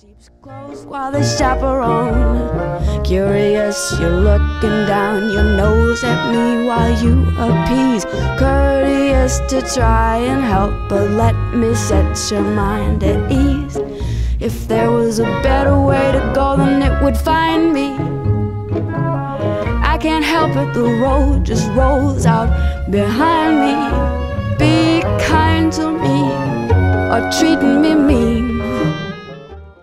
sheep's clothes while they chaperone. Curious, you're looking down your nose at me while you appease. Courteous to try and help, but let me set your mind at ease. If there was a better way to go, then it would find me. I can't help it, the road just rolls out behind me. Be kind to me or treat me mean.